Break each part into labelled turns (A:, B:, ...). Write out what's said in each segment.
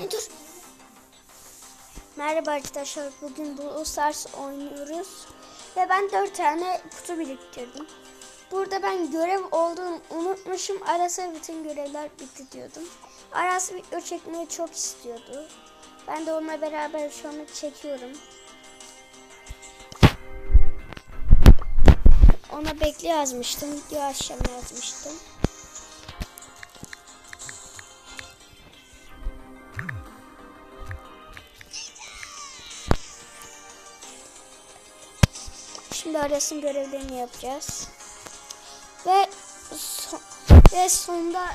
A: Dur. Merhaba arkadaşlar. Bugün Brawl Stars oynuyoruz. Ve ben 4 tane kutu biriktirdim. Burada ben görev olduğunu unutmuşum. Aras'a bütün görevler bitti diyordum. Aras video çekmeyi çok istiyordu. Ben de onunla beraber şu an çekiyorum. Ona bekle yazmıştım. Video akşam yazmıştım. Şimdi arasın görevlerini yapacağız. Ve son, ve sonda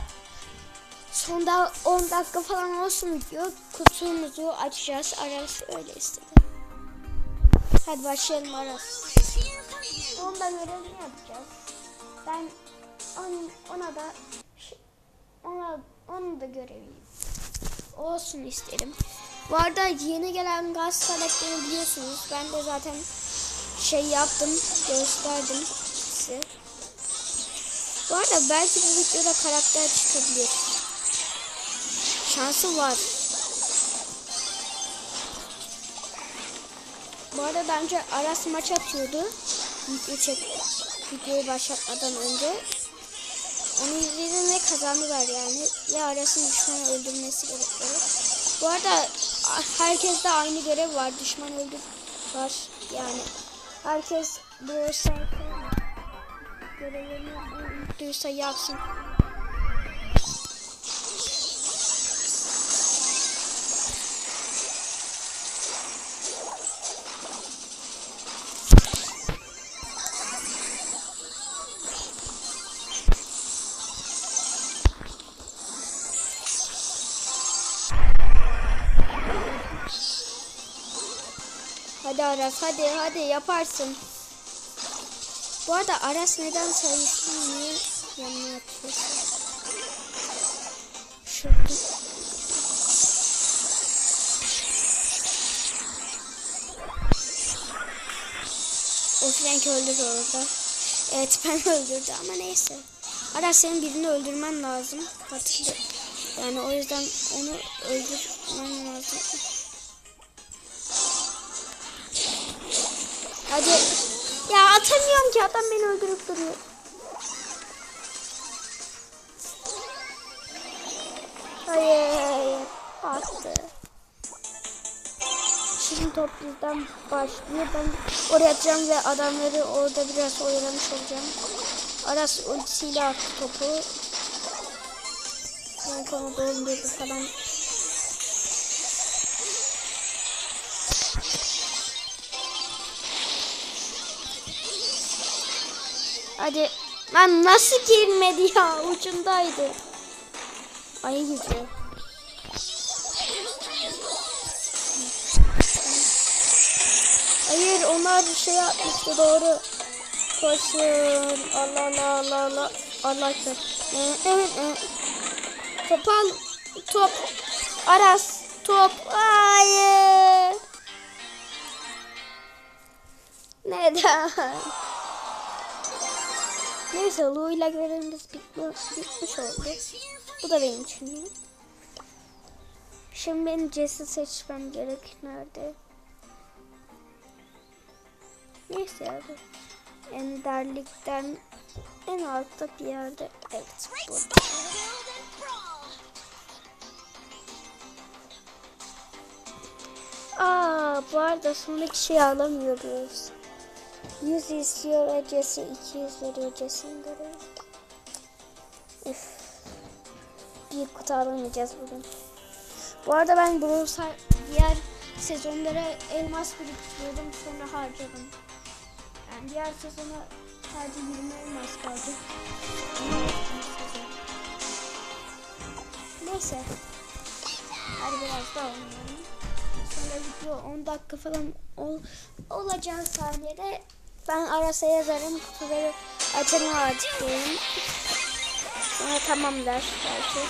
A: sonda 10 dakika falan olsun video. Kutumuzu açacağız. Aras öyle istedi. Hadi başlayalım Aras. Onda görevini yapacağız. Ben on, ona da ona onun da görevi olsun isterim. Bu arada yeni gelen gaz karakteri biliyorsunuz. Ben de zaten şey yaptım, gösterdim size. Bu arada belki bu videoda karakter çıkabilir. Şansı var. Bu arada bence Aras maç atıyordu. Video çek videoyu başlatmadan önce. Onu izledim ve kazandılar yani. Ve Aras'ın düşmanı öldürmesi gerekiyor. Bu arada herkeste aynı görev var. Düşman öldür var yani. Herkes Brawl Stars'ın görevlerini unuttuysa yapsın. Aras hadi hadi yaparsın. Bu arada Aras neden sayısını niye yanına atıyorsun? Şurada. O Frank öldürdü orada. Evet ben öldürdü ama neyse. Aras senin birini öldürmen lazım. Hatırla. Yani o yüzden onu öldürmen lazım. Hadi. Ya atamıyorum ki adam beni öldürüp duruyor. Hayır. Attı. Şimdi top bizden başlıyor. Ben oraya atacağım ve adamları orada biraz oyalamış olacağım. Aras ultisiyle attı topu. Ben konu doldurdu falan. Hadi. Lan nasıl girmedi ya? Ucundaydı. Ayı gidiyor. Hayır onlar bir şey yapmıştı doğru. Koşun. Allah Allah Allah Allah. Allah kör. Evet evet. Top al. Top. Aras. Top. Hayır. Neden? Neyse Lu ile görevimiz bitmiş, bitmiş oldu. Bu da benim için. Şimdi benim Jess'i seçmem gerek. Nerede? Neyse abi. Enderlikten en altta bir yerde. Evet burada. Aa bu arada sonraki şeyi alamıyoruz. 100 istiyor Jesse 200 veriyor Jesse'nin görevi. Üf. Bir kutu bugün. Bu arada ben Brawl diğer sezonlara elmas biriktiriyordum sonra harcadım. Yani diğer sezona sadece 20 elmas kaldı. Neyse. Hadi biraz daha oynayalım. Sonra video 10 dakika falan ol, olacağı saniyede ben Aras'a yazarım kutuları açarım artık diyeyim. Sonra tamam der belki.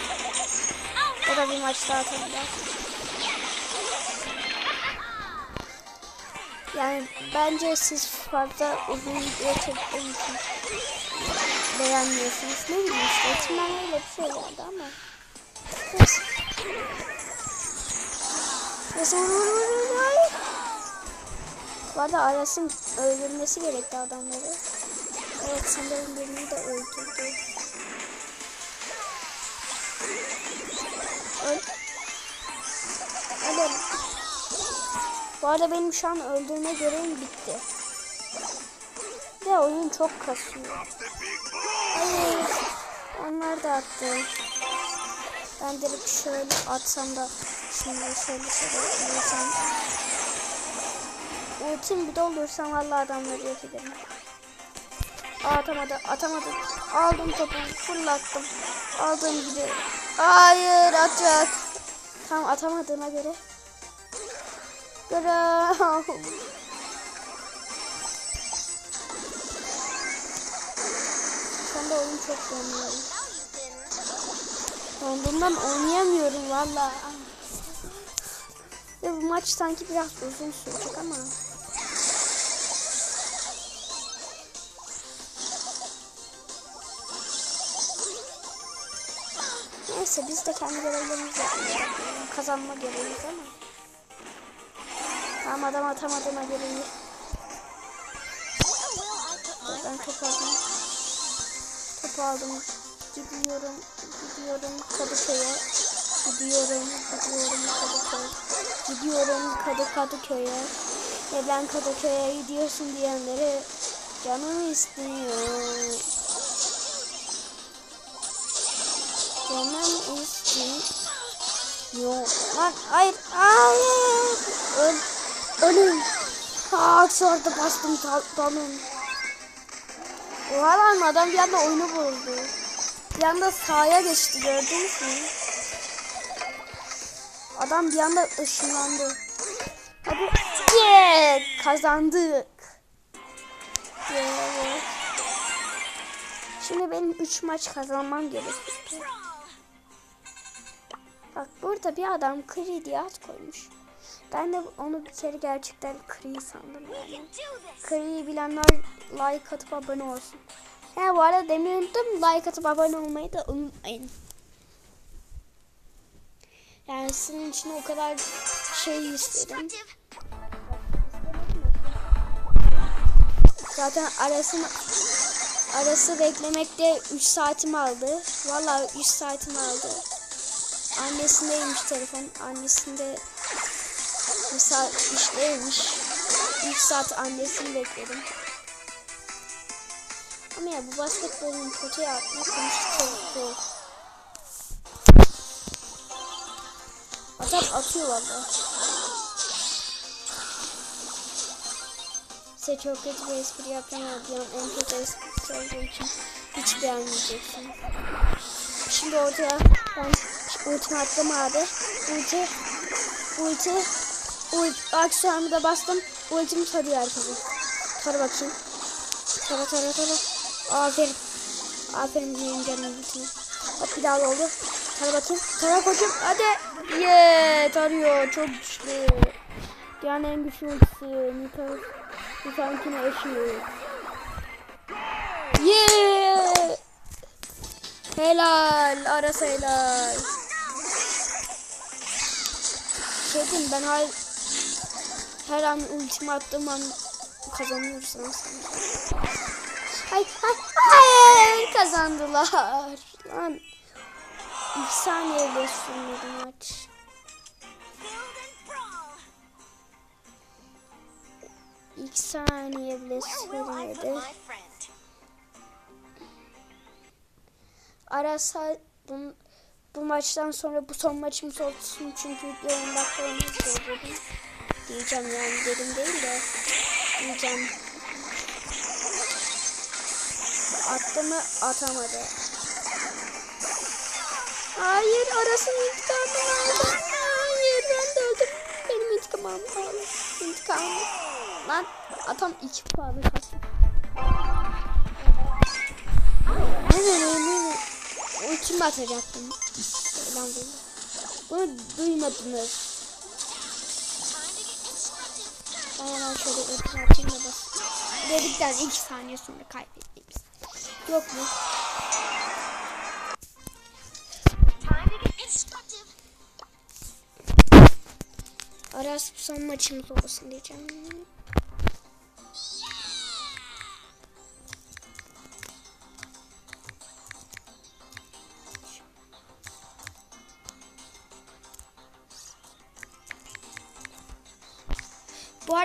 A: O da bir maç daha atabilir. Yani bence siz fazla uzun video çektiğim için beğenmiyorsunuz. Ne bileyim işte içimden öyle bir şey geldi ama. Neyse. Vur vur vur vur hayır. Bu arada Aras'ın öldürmesi gerekti adamları. Evet sanırım birini de öldürdü. Öl. Hadi. Bu arada benim şu an öldürme görevim bitti. Ve oyun çok kasıyor. Hayır. Onlar da attı. Ben direkt şöyle atsam da şimdi şöyle şöyle vursam. Ultim bir doldursam vallahi adamları yok ederim. Atamadı, atamadı. Aldım topu, fırlattım. Aldığım gibi. Hayır, atacak. Tam atamadığına göre. Göre. Şu anda oyun çok donuyor. Donduğumdan oynayamıyorum valla. Ve bu maç sanki biraz uzun sürecek ama. Neyse biz de kendi görevlerimizi yapıyoruz. Kazanma görevimiz ama. Tamam adam atamadığına göre iyi. Ben topu aldım. Topu aldım. Gidiyorum. Gidiyorum Kadıköy'e. Gidiyorum. Gidiyorum Kadıköy. Gidiyorum Kadı Kadıköy'e. Neden Kadıköy'e gidiyorsun diyenleri canım istiyor. Canım istiyor. Lan hayır. Hayır. Öl. Ölüm. Ha aksorda bastım dalım. Oha lan adam bir anda oyunu bozdu. Bir anda sahaya geçti gördünüz mü? Adam bir anda ışınlandı. Hadi. Yeah! Kazandık. Yeah. Şimdi benim 3 maç kazanmam gerekiyor. Bak burada bir adam Kree diye ad koymuş. Ben de onu bir kere gerçekten Kree sandım yani. Kree'yi bilenler like atıp abone olsun. He bu arada demeyi unuttum. Like atıp abone olmayı da unutmayın. Yani sizin için o kadar şey istedim. Zaten arasını arası beklemekte 3 saatimi aldı. Vallahi 3 saatimi aldı. Annesindeymiş telefon. Annesinde mesela işteymiş. 3 saat annesini bekledim. Ama ya bu basketbolun potaya atma konusu çok zor. Adam atıyor valla. Size çok kötü bir espri yapacağım ama bir en kötü esprisi olduğu için hiç beğenmeyeceksiniz. Şimdi ortaya ben ultimi attım abi. Ulti, ulti, ulti, aksesuarımı da bastım. Ultimi tarıyor herkese. Tar bakayım. Tara tara tara. Aferin. Aferin benim canım ultimi. Bak bir daha oldu. Tara bakayım. Tara koçum hadi. Yeah tarıyor çok güçlü. Yani en güçlü ultisi. Nita. Nita'nkine eşiyor. Yeah. Helal. Arası helal. Şey ben her, her an ultimi attığım an kazanıyoruz aslında. Ay ay ay kazandılar. Lan ilk saniyede sürmedi maç. İlk saniye bile sürmedi. Arasa bu, bu maçtan sonra bu son maçımız olsun çünkü 10 dakika dedim. Diyeceğim yani dedim değil de diyeceğim. Attı mı atamadı. Hayır arasının intikamını aldım. Hayır ben de öldüm. Benim intikamım aldı. İntikamım. Lan atam iki puanı kaçtı. Hemen hemen ultimi atacaktım. Lan bunu. Bunu duymadınız. Ben hemen şöyle ultimi atayım da bas. Dedikten iki saniye sonra kaybettiğimiz. Yok mu? Aras son maçımız olsun diyeceğim.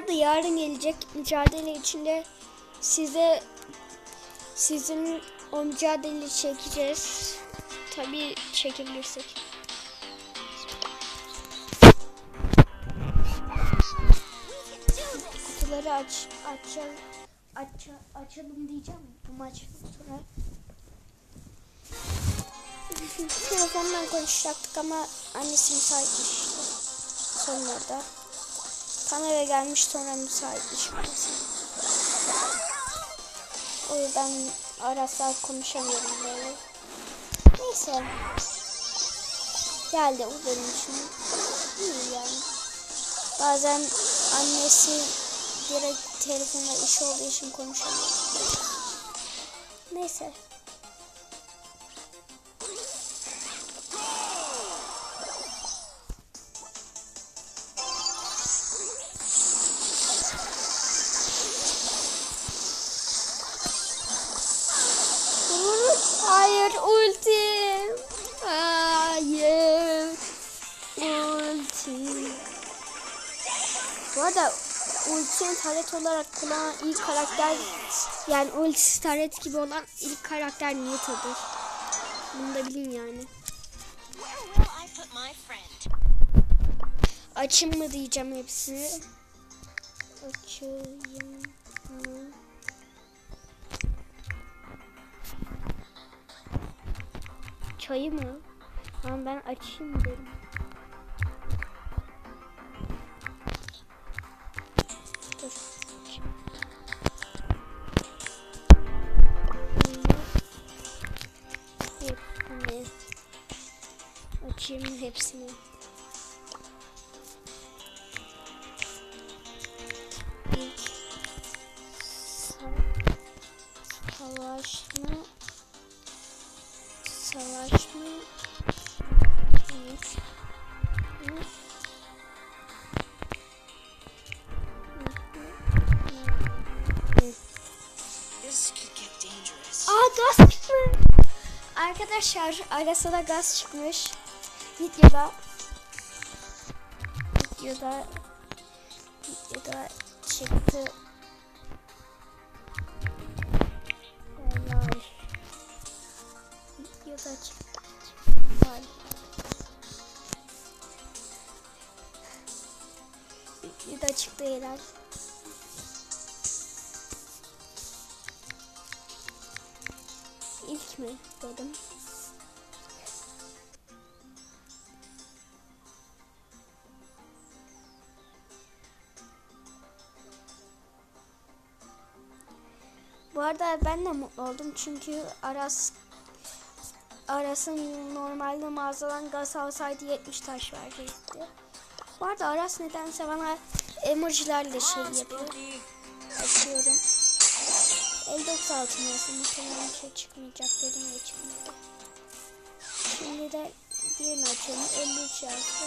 A: Arada yarın gelecek mücadele içinde size sizin o mücadeleyi çekeceğiz. Tabii çekebilirsek. Kutuları aç açalım aç, açalım diyeceğim bu maç sonra. Telefondan konuşacaktık ama annesi müsaitmiş işte. Sonlarda. Tam eve gelmiş sonra müsaitmiş maalesef. O yüzden araslar konuşamıyorum böyle. Neyse. Geldi o benim için. İyi yani. Bazen annesi direkt telefonla iş olduğu için konuşamıyor. Neyse. Bu arada ultini taret olarak kullanan ilk karakter yani ultisi taret gibi olan ilk karakter Nita'dır. Bunu da bilin yani. Açayım mı diyeceğim hepsini. Açayım mı? Çayı mı? Ama ben açayım dedim. Açayım hepsini. İlk sa- savaş mı? Savaş mı? Evet. Hı?
B: This could get dangerous.
A: Aa gaz çıktı. Arkadaşlar arasına gaz çıkmış. Videoda videoda videoda çıktı. Helal. Videoda çıktı. Helal. Videoda çıktı helal. İlk mi dedim. Arada ben de mutlu oldum çünkü Aras Aras'ın normalde mağazadan gaz alsaydı 70 taş verecekti. Bu arada Aras nedense bana emojilerle şey yapıyor. Açıyorum. 56 yazdım. Muhtemelen bir şey çıkmayacak dedim ve çıkmadı. Şimdi de diğerini açıyorum. 53 yazdı.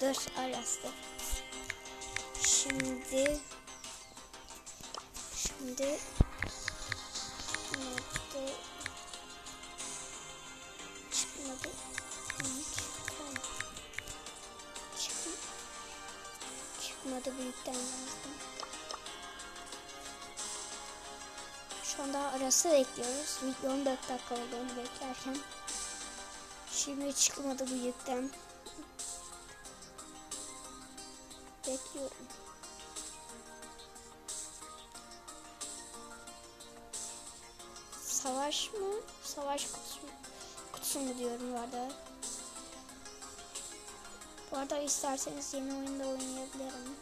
A: Dur arastı. Şimdi şimdi nerede çıkmadı. Tamam. Çıkmadı çıkmadı büyükten yazdım. Şu anda arası bekliyoruz. Video 14 dakika oldu onu beklerken. Şimdi çıkmadı büyükten. Bekliyorum. Savaş mı? Savaş kutusu, kutusu mu diyorum bu arada. Bu arada isterseniz yeni oyunda oynayabilirim.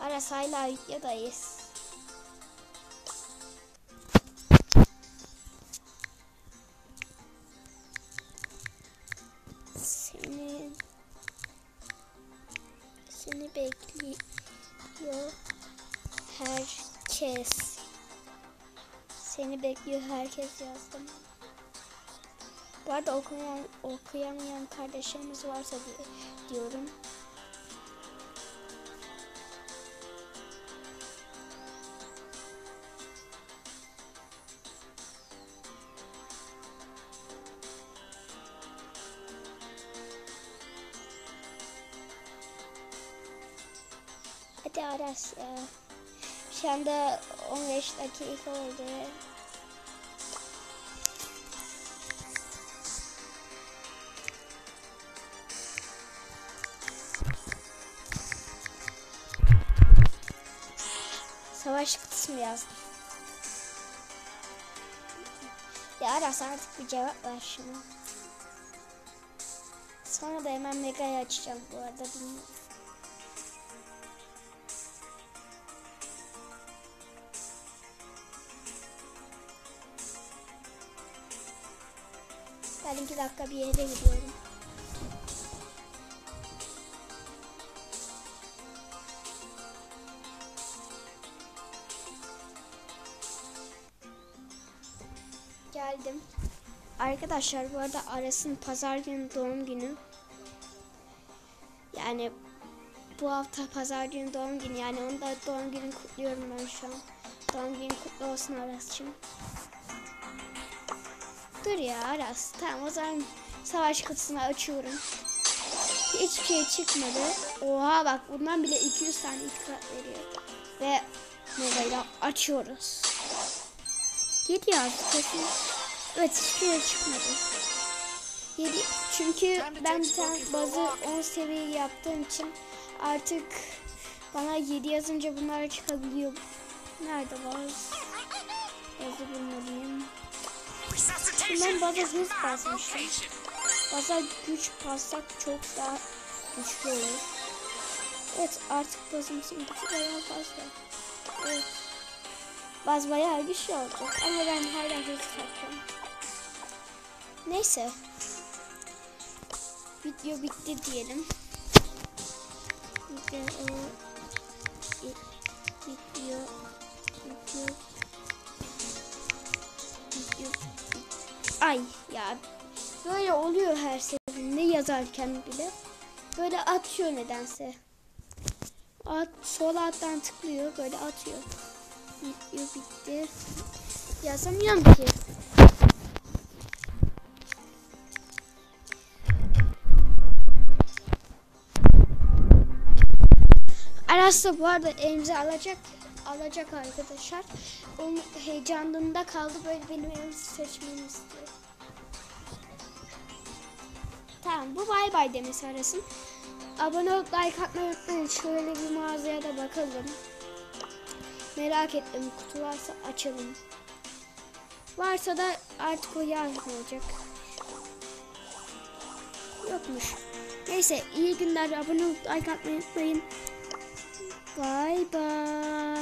A: Aras hala videodayız. Seni bekliyor herkes yazdım. Bu arada okuyan, okuyamayan kardeşlerimiz varsa di- diyorum. Hadi Aras. Şu anda 15 dakika oldu. Savaş kısmı yazdım. Ya Aras artık bir cevap ver şunu. Sonra da hemen Mega'yı açacağım bu arada. Bilmiyorum. Ben iki dakika bir yere gidiyorum. Geldim. Arkadaşlar bu arada Aras'ın pazar günü doğum günü. Yani bu hafta pazar günü doğum günü. Yani onu da doğum gününü kutluyorum ben şu an. Doğum günün kutlu olsun Aras'cığım. Dur ya Aras. Tamam o zaman savaş kutusunu açıyorum. Hiçbir şey çıkmadı. Oha bak bundan bile 200 tane itikrat veriyor. Ve Mega'yla açıyoruz. 7 yazdı kesin. Evet hiçbir çıkmadı. 7 çünkü ben bir tane bazı 10 seviye yaptığım için artık bana 7 yazınca bunlar çıkabiliyor. Nerede var? Yazı bulmalıyım. Ben baza hız basmıştım. Baza güç bassak çok daha güçlü olur. Evet artık bazımızın gücü bayağı fazla. Evet. Baz bayağı güçlü olacak ama ben hala hız takıyorum. Neyse. Video bitti diyelim. Video video video video video Ay ya böyle oluyor her seferinde yazarken bile. Böyle atıyor nedense. At, sol alttan tıklıyor böyle atıyor. Video bitti. Yazamıyorum ki. Aras da bu arada elimize alacak alacak arkadaşlar. Onun heyecanında kaldı böyle benim elimi seçmemi istiyor. Tamam bu bay bay demesi arasın. Abone olup like atmayı unutmayın. Şöyle bir mağazaya da bakalım. Merak ettim kutu varsa açalım. Varsa da artık o yazmayacak. Yokmuş. Neyse iyi günler abone olup like atmayı unutmayın. Bye bye.